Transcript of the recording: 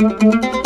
Música